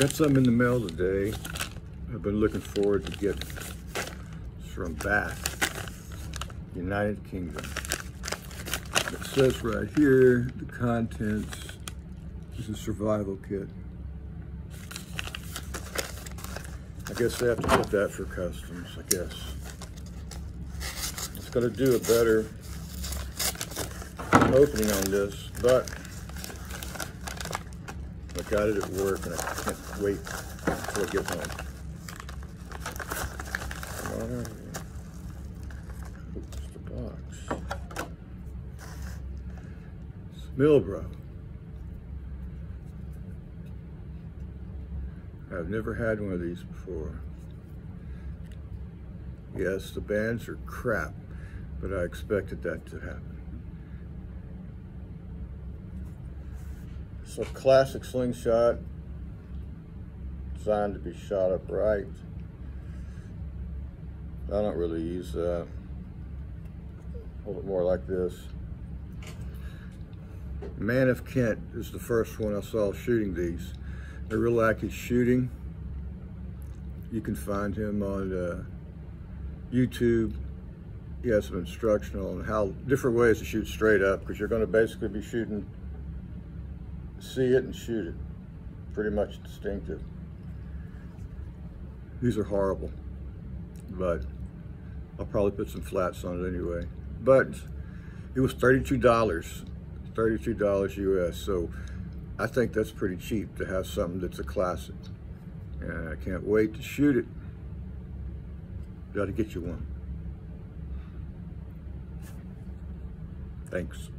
Got some in the mail today. I've been looking forward to get from Bath, United Kingdom. It says right here, the contents is a survival kit. I guess they have to put that for customs, I guess. It's gonna do a better opening on this, but got it at work and I can't wait until I get home. Right. Oops, the box. Milbro. I've never had one of these before. Yes, the bands are crap, but I expected that to happen. So classic slingshot, designed to be shot upright. I don't really use that. Hold it more like this. Man of Kent is the first one I saw shooting these. I really like his shooting. You can find him on uh, YouTube. He has some instructional on how different ways to shoot straight up because you're going to basically be shooting, see it and shoot it. Pretty much distinctive. These are horrible, but I'll probably put some flats on it anyway. But it was $32, $32 US. So I think that's pretty cheap to have something that's a classic. And I can't wait to shoot it. Got to get you one. Thanks.